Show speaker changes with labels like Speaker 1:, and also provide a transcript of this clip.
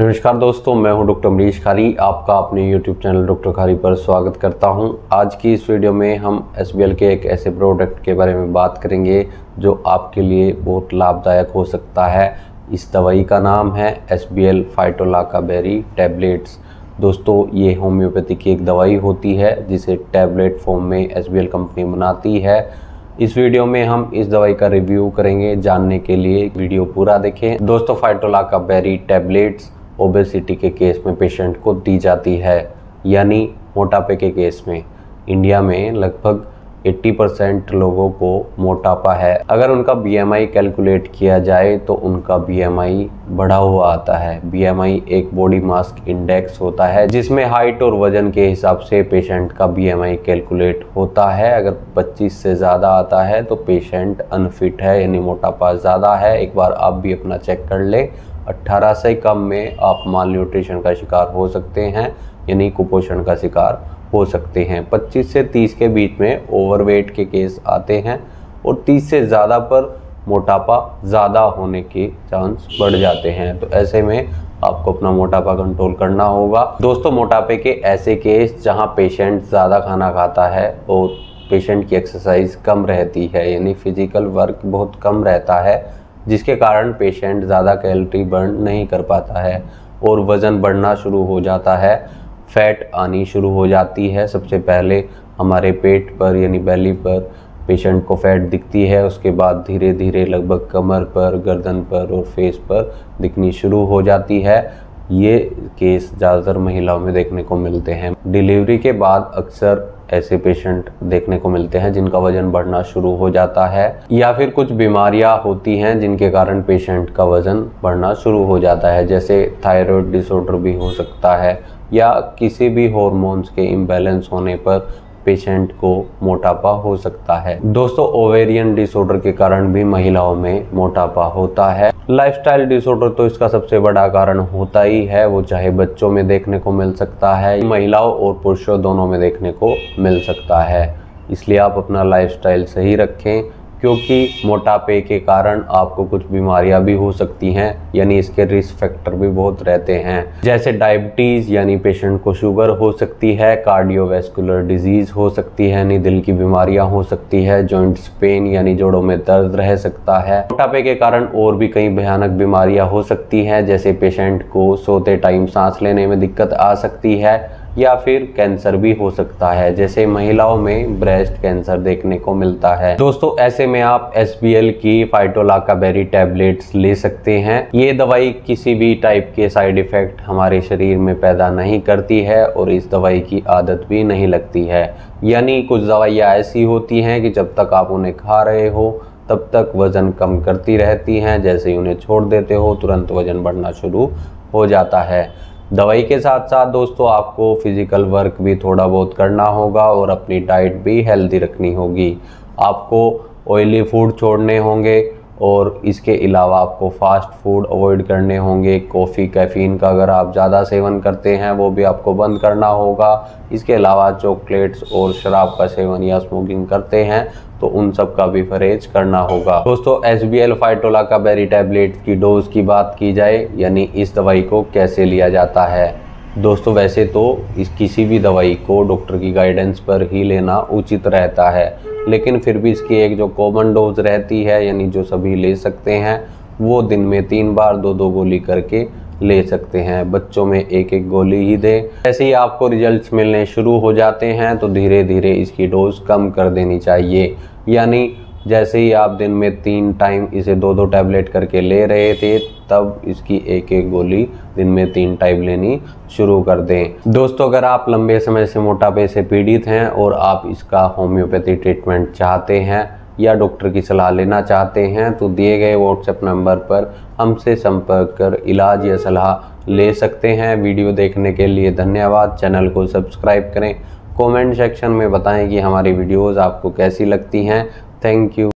Speaker 1: नमस्कार दोस्तों, मैं हूँ डॉक्टर अमरीश खारी। आपका अपने यूट्यूब चैनल डॉक्टर खारी पर स्वागत करता हूँ। आज की इस वीडियो में हम एसबीएल के एक ऐसे प्रोडक्ट के बारे में बात करेंगे, जो आपके लिए बहुत लाभदायक हो सकता है। इस दवाई का नाम है S B L Phytolacca berry tablets दोस्तों, ये होम्योपैथी की एक दवाई होती है, जिसे टैबलेट फॉर्म में एसबीएल कंपनी बनाती है। इस वीडियो में हम इस दवाई का रिव्यू करेंगे, जानने के लिए वीडियो पूरा देखें। दोस्तों phytolacca berry tablets obesity के केस में पेशेंट को दी जाती है। यानी मोटापे के केस में। इंडिया में लगभग 80 परसेंट लोगों को मोटापा है। अगर उनका बीएमआई कैलकुलेट किया जाए तो उनका बीएमआई बढ़ा हुआ आता है। बीएमआई एक बॉडी मास इंडेक्स होता है, जिसमें हाइट और वज़न के हिसाब से पेशेंट का बीएमआई कैलकुलेट होता है। अगर 25 से ज़्यादा आता है तो पेशेंट अनफिट है, यानी मोटापा ज़्यादा है। एक बार आप भी अपना चेक कर ले। 18 से कम में आप माल न्यूट्रिशन का शिकार हो सकते हैं, यानी कुपोषण का शिकार हो सकते हैं। 25 से 30 के बीच में ओवरवेट के केस आते हैं और 30 से ज़्यादा पर मोटापा ज़्यादा होने के चांस बढ़ जाते हैं। तो ऐसे में आपको अपना मोटापा कंट्रोल करना होगा। दोस्तों, मोटापे के ऐसे केस जहाँ पेशेंट ज़्यादा खाना खाता है और पेशेंट की एक्सरसाइज कम रहती है, यानी फ़िज़िकल वर्क बहुत कम रहता है जिसके कारण पेशेंट ज़्यादा कैलोरी बर्न नहीं कर पाता है और वज़न बढ़ना शुरू हो जाता है फैट आनी शुरू हो जाती है। सबसे पहले हमारे पेट पर यानी बैली पर पेशेंट को फैट दिखती है, उसके बाद धीरे धीरे लगभग कमर पर, गर्दन पर और फेस पर दिखनी शुरू हो जाती है। ये केस ज़्यादातर महिलाओं में देखने को मिलते हैं। डिलीवरी के बाद अक्सर ऐसे पेशेंट देखने को मिलते हैं जिनका वज़न बढ़ना शुरू हो जाता है या फिर कुछ बीमारियाँ होती हैं जिनके कारण पेशेंट का वज़न बढ़ना शुरू हो जाता है। जैसे थायराइड डिसऑर्डर भी हो सकता है या किसी भी हॉर्मोन्स के इम्बैलेंस होने पर पेशेंट को मोटापा हो सकता है। दोस्तों, ओवेरियन डिसऑर्डर के कारण भी महिलाओं में मोटापा होता है। लाइफस्टाइल डिसऑर्डर तो इसका सबसे बड़ा कारण होता ही है, वो चाहे बच्चों में देखने को मिल सकता है, महिलाओं और पुरुषों दोनों में देखने को मिल सकता है। इसलिए आप अपना लाइफस्टाइल सही रखें, क्योंकि मोटापे के कारण आपको कुछ बीमारियाँ भी हो सकती हैं। यानी इसके रिस्क फैक्टर भी बहुत रहते हैं। जैसे डायबिटीज़ यानी पेशेंट को शुगर हो सकती है कार्डियोवेस्कुलर डिज़ीज़ हो सकती है, यानी दिल की बीमारियाँ हो सकती है जॉइंट्स पेन यानी जोड़ों में दर्द रह सकता है। मोटापे के कारण और भी कई भयानक बीमारियाँ हो सकती हैं, जैसे पेशेंट को सोते टाइम सांस लेने में दिक्कत आ सकती है, या फिर कैंसर भी हो सकता है, जैसे महिलाओं में ब्रेस्ट कैंसर देखने को मिलता है। दोस्तों, ऐसे में आप एसबीएल की फाइटोलाका बेरी टैबलेट्स ले सकते हैं ये दवाई किसी भी टाइप के साइड इफ़ेक्ट हमारे शरीर में पैदा नहीं करती है और इस दवाई की आदत भी नहीं लगती है। यानी कुछ दवाइयाँ ऐसी होती हैं कि जब तक आप उन्हें खा रहे हो, तब तक वज़न कम करती रहती हैं, जैसे ही उन्हें छोड़ देते हो, तुरंत वज़न बढ़ना शुरू हो जाता है। दवाई के साथ साथ दोस्तों, आपको फ़िज़िकल वर्क भी थोड़ा बहुत करना होगा और अपनी डाइट भी हेल्दी रखनी होगी। आपको ऑयली फ़ूड छोड़ने होंगे और इसके अलावा आपको फास्ट फ़ूड अवॉइड करने होंगे। कॉफ़ी कैफ़ीन का अगर आप ज़्यादा सेवन करते हैं, वो भी आपको बंद करना होगा। इसके अलावा चॉकलेट्स और शराब का सेवन या स्मोकिंग करते हैं तो उन सब का भी परहेज करना होगा। दोस्तों एस बी एल फाइटोला का बेरी टैबलेट की डोज की बात की जाए, यानी इस दवाई को कैसे लिया जाता है? दोस्तों, वैसे तो इस किसी भी दवाई को डॉक्टर की गाइडेंस पर ही लेना उचित रहता है, लेकिन फिर भी इसकी एक जो कॉमन डोज रहती है, यानी जो सभी ले सकते हैं, वो दिन में तीन बार दो दो गोली करके ले सकते हैं। बच्चों में एक एक गोली ही दें। ऐसे ही आपको रिजल्ट्स मिलने शुरू हो जाते हैं तो धीरे धीरे इसकी डोज कम कर देनी चाहिए। यानी जैसे ही आप दिन में तीन टाइम इसे दो दो टैबलेट करके ले रहे थे, तब इसकी एक एक गोली दिन में तीन टाइम लेनी शुरू कर दें। दोस्तों, अगर आप लंबे समय से मोटापे से पीड़ित हैं और आप इसका होम्योपैथी ट्रीटमेंट चाहते हैं या डॉक्टर की सलाह लेना चाहते हैं तो दिए गए व्हाट्सएप नंबर पर हमसे संपर्क कर इलाज या सलाह ले सकते हैं। वीडियो देखने के लिए धन्यवाद। चैनल को सब्सक्राइब करें। कमेंट सेक्शन में बताएँ कि हमारी वीडियोस आपको कैसी लगती हैं। Thank you